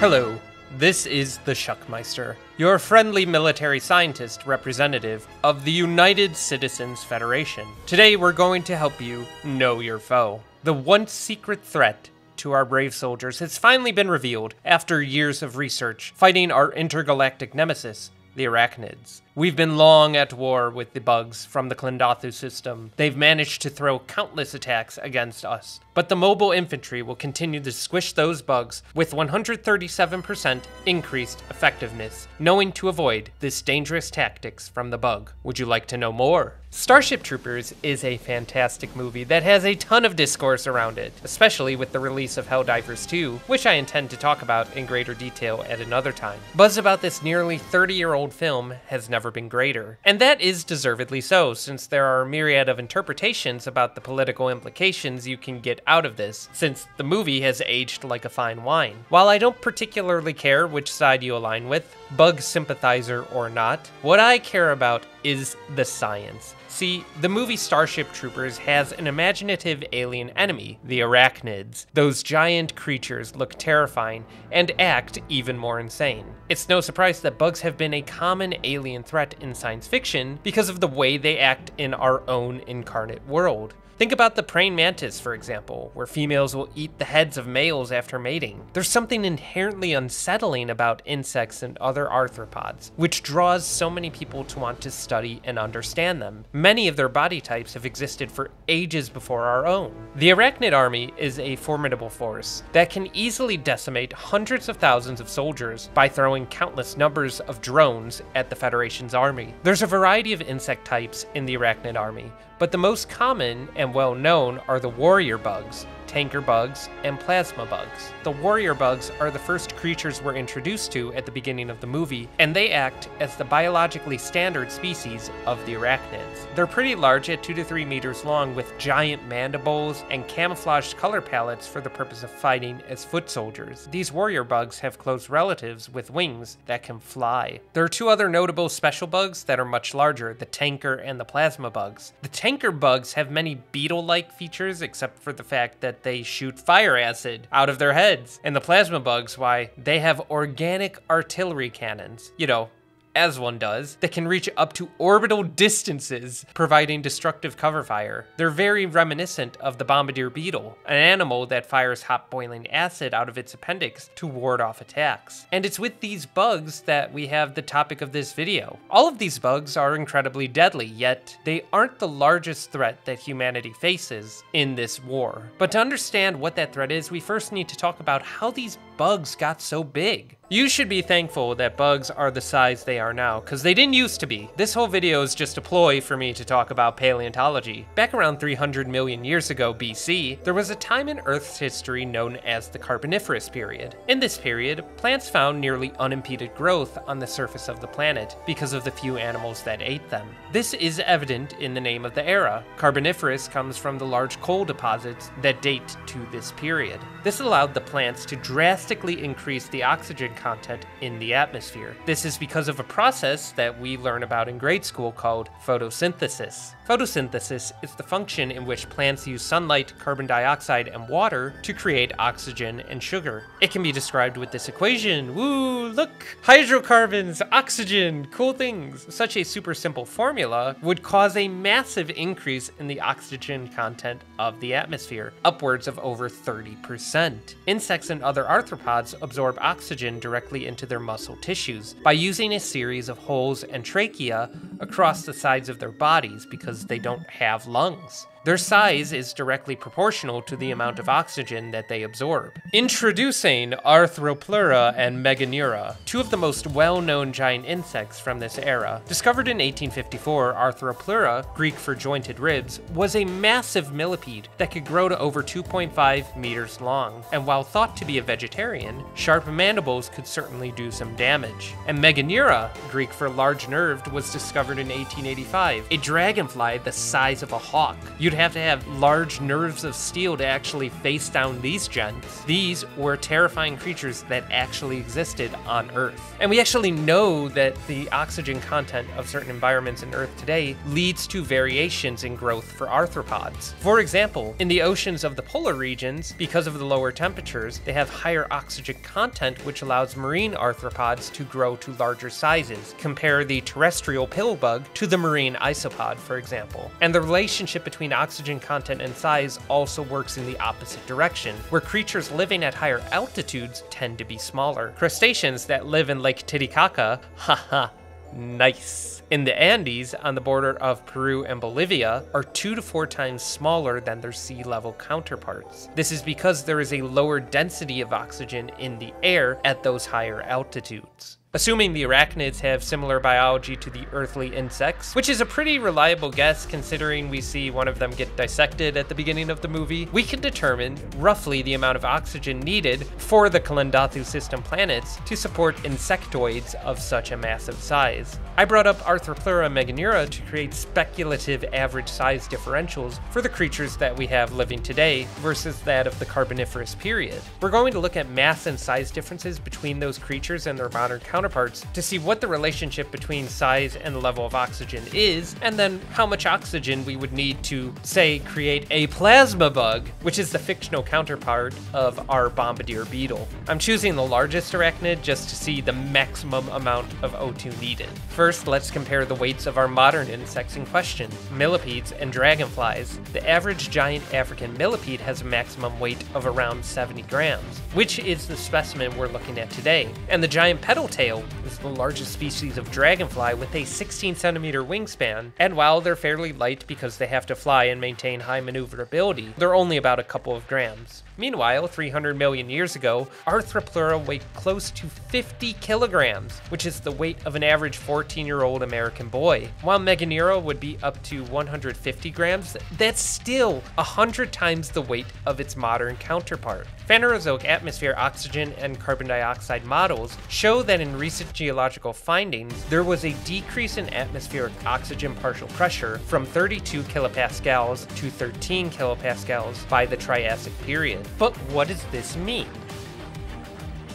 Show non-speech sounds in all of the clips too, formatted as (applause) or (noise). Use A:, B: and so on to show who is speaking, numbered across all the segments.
A: Hello, this is the Shuckmeister, your friendly military scientist representative of the United Citizens Federation. Today we're going to help you know your foe. The once secret threat to our brave soldiers has finally been revealed after years of research fighting our intergalactic nemesis, the Arachnids. We've been long at war with the bugs from the Klendathu system. They've managed to throw countless attacks against us. But the mobile infantry will continue to squish those bugs with 137% increased effectiveness, knowing to avoid this dangerous tactics from the bug. Would you like to know more? Starship Troopers is a fantastic movie that has a ton of discourse around it, especially with the release of Helldivers 2, which I intend to talk about in greater detail at another time. Buzz about this nearly 30 year old film has never been greater. And that is deservedly so, since there are a myriad of interpretations about the political implications you can get out of this, since the movie has aged like a fine wine. While I don't particularly care which side you align with, bug sympathizer or not, what I care about is the science. See, the movie Starship Troopers has an imaginative alien enemy, the Arachnids. Those giant creatures look terrifying and act even more insane. It's no surprise that bugs have been a common alien threat in science fiction because of the way they act in our own incarnate world. Think about the praying mantis, for example, where females will eat the heads of males after mating. There's something inherently unsettling about insects and other arthropods, which draws so many people to want to study and understand them. Many of their body types have existed for ages before our own. The arachnid army is a formidable force that can easily decimate hundreds of thousands of soldiers by throwing countless numbers of drones at the Federation's army. There's a variety of insect types in the arachnid army, but the most common and well known are the warrior bugs, tanker bugs, and plasma bugs. The warrior bugs are the first creatures we're introduced to at the beginning of the movie, and they act as the biologically standard species of the arachnids. They're pretty large at 2 to 3 meters long with giant mandibles and camouflaged color palettes for the purpose of fighting as foot soldiers. These warrior bugs have close relatives with wings that can fly. There are two other notable special bugs that are much larger, the tanker and the plasma bugs. The tanker bugs have many beetle-like features except for the fact that they shoot fire acid out of their heads. And the plasma bugs, why, they have organic artillery cannons. You know, as one does, that can reach up to orbital distances, providing destructive cover fire. They're very reminiscent of the bombardier beetle, an animal that fires hot boiling acid out of its appendix to ward off attacks. And it's with these bugs that we have the topic of this video. All of these bugs are incredibly deadly, yet they aren't the largest threat that humanity faces in this war. But to understand what that threat is, we first need to talk about how these bugs got so big. You should be thankful that bugs are the size they are now, because they didn't used to be. This whole video is just a ploy for me to talk about paleontology. Back around 300 million years ago BC, there was a time in Earth's history known as the Carboniferous period. In this period, plants found nearly unimpeded growth on the surface of the planet because of the few animals that ate them. This is evident in the name of the era. Carboniferous comes from the large coal deposits that date to this period. This allowed the plants to drastically increase the oxygen content in the atmosphere. This is because of a process that we learn about in grade school called photosynthesis. Photosynthesis is the function in which plants use sunlight, carbon dioxide, and water to create oxygen and sugar. It can be described with this equation. Woo, look! Hydrocarbons, oxygen, cool things. Such a super simple formula would cause a massive increase in the oxygen content of the atmosphere, upwards of over 30%. Insects and other arthropods absorb oxygen directly into their muscle tissues. By using a series of holes and trachea across the sides of their bodies because they don't have lungs. Their size is directly proportional to the amount of oxygen that they absorb. Introducing Arthropleura and Meganeura, two of the most well-known giant insects from this era. Discovered in 1854, Arthropleura, Greek for jointed ribs, was a massive millipede that could grow to over 2.5 meters long. And while thought to be a vegetarian, sharp mandibles could certainly do some damage. And Meganeura, Greek for large nerved, was discovered in 1885, a dragonfly the size of a hawk. You You'd have to have large nerves of steel to actually face down these gents. These were terrifying creatures that actually existed on Earth. And we actually know that the oxygen content of certain environments in Earth today leads to variations in growth for arthropods. For example, in the oceans of the polar regions, because of the lower temperatures, they have higher oxygen content, which allows marine arthropods to grow to larger sizes. Compare the terrestrial pillbug to the marine isopod, for example. And the relationship between oxygen content and size also works in the opposite direction, where creatures living at higher altitudes tend to be smaller. Crustaceans that live in Lake Titicaca, (laughs) haha, nice. In the Andes, on the border of Peru and Bolivia, are two to four times smaller than their sea level counterparts. This is because there is a lower density of oxygen in the air at those higher altitudes. Assuming the arachnids have similar biology to the earthly insects, which is a pretty reliable guess considering we see one of them get dissected at the beginning of the movie, we can determine roughly the amount of oxygen needed for the Klendathu system planets to support insectoids of such a massive size. I brought up Arthropleura meganeura to create speculative average size differentials for the creatures that we have living today versus that of the Carboniferous period. We're going to look at mass and size differences between those creatures and their modern counterparts counterparts to see what the relationship between size and the level of oxygen is, and then how much oxygen we would need to, say, create a plasma bug, which is the fictional counterpart of our bombardier beetle. I'm choosing the largest arachnid just to see the maximum amount of O2 needed. First, let's compare the weights of our modern insects in question, millipedes and dragonflies. The average giant African millipede has a maximum weight of around 70 grams, which is the specimen we're looking at today, and the giant petal tail is the largest species of dragonfly with a 16 centimeter wingspan, and while they're fairly light because they have to fly and maintain high maneuverability, they're only about a couple of grams. Meanwhile, 300 million years ago, Arthropleura weighed close to 50 kilograms, which is the weight of an average 14 year old American boy. While Meganeura would be up to 150 grams, that's still 100 times the weight of its modern counterpart. Phanerozoic atmosphere oxygen and carbon dioxide models show that in recent geological findings, there was a decrease in atmospheric oxygen partial pressure from 32 kilopascals to 13 kilopascals by the Triassic period. But what does this mean?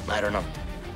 B: I don't know.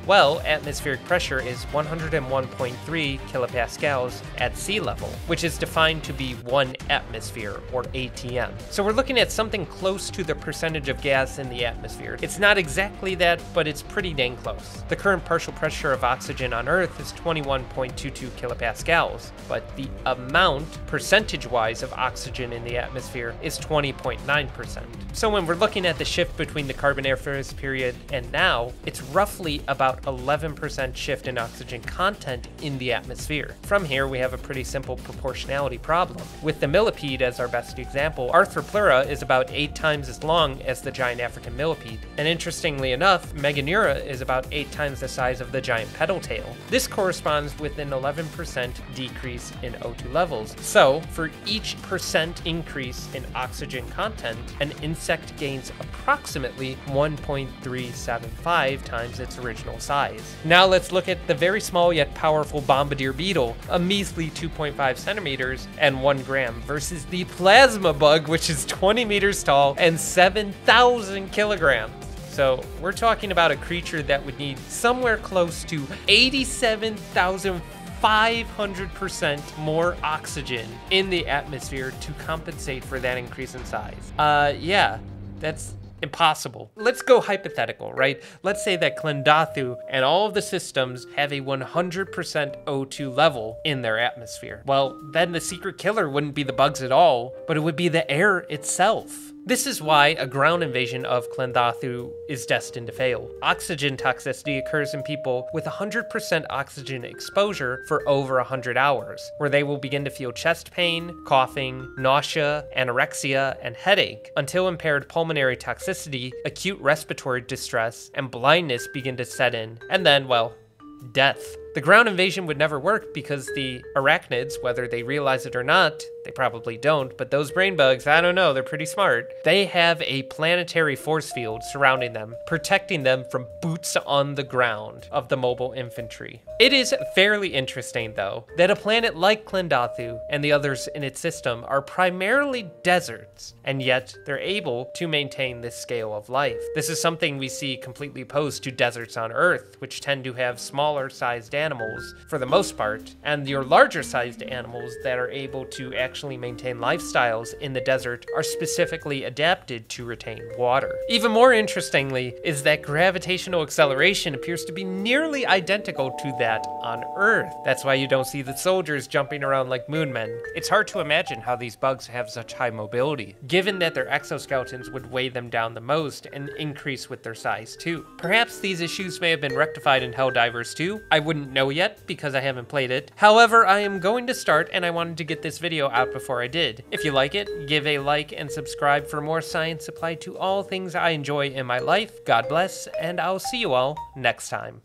A: Well, atmospheric pressure is 101.3 kilopascals at sea level, which is defined to be one atmosphere, or ATM. So we're looking at something close to the percentage of gas in the atmosphere. It's not exactly that, but it's pretty dang close. The current partial pressure of oxygen on Earth is 21.22 kilopascals, but the amount, percentage-wise, of oxygen in the atmosphere is 20.9%. So when we're looking at the shift between the Carboniferous period and now, it's roughly about 11% shift in oxygen content in the atmosphere. From here, we have a pretty simple proportionality problem. With the millipede as our best example, Arthropleura is about 8 times as long as the giant African millipede. And interestingly enough, Meganeura is about 8 times the size of the giant petal tail. This corresponds with an 11% decrease in O2 levels. So, for each percent increase in oxygen content, an insect gains approximately 1.375 times its original size. Now let's look at the very small yet powerful bombardier beetle, a measly 2.5 centimeters and 1 gram, versus the plasma bug, which is 20 meters tall and 7,000 kilograms. So we're talking about a creature that would need somewhere close to 87,000 500% more oxygen in the atmosphere to compensate for that increase in size. Uh, yeah, that's impossible. Let's go hypothetical, right? Let's say that Klendathu and all of the systems have a 100% O2 level in their atmosphere. Well, then the secret killer wouldn't be the bugs at all, but it would be the air itself. This is why a ground invasion of Klendathu is destined to fail. Oxygen toxicity occurs in people with 100% oxygen exposure for over 100 hours, where they will begin to feel chest pain, coughing, nausea, anorexia, and headache, until impaired pulmonary toxicity, acute respiratory distress, and blindness begin to set in, and then, well, death. The ground invasion would never work because the arachnids, whether they realize it or not, They probably don't, but those brain bugs, I don't know, they're pretty smart. They have a planetary force field surrounding them, protecting them from boots on the ground of the mobile infantry. It is fairly interesting, though, that a planet like Klendathu and the others in its system are primarily deserts, and yet they're able to maintain this scale of life. This is something we see completely opposed to deserts on Earth, which tend to have smaller sized animals for the most part, and your larger sized animals that are able to actually maintain lifestyles in the desert are specifically adapted to retain water. Even more interestingly is that gravitational acceleration appears to be nearly identical to that on Earth. That's why you don't see the soldiers jumping around like moonmen. It's hard to imagine how these bugs have such high mobility, given that their exoskeletons would weigh them down the most and increase with their size too. Perhaps these issues may have been rectified in Helldivers 2. I wouldn't know yet because I haven't played it. However, I am going to start and I wanted to get this video out before I did. If you like it, give a like and subscribe for more science applied to all things I enjoy in my life. God bless, and I'll see you all next time.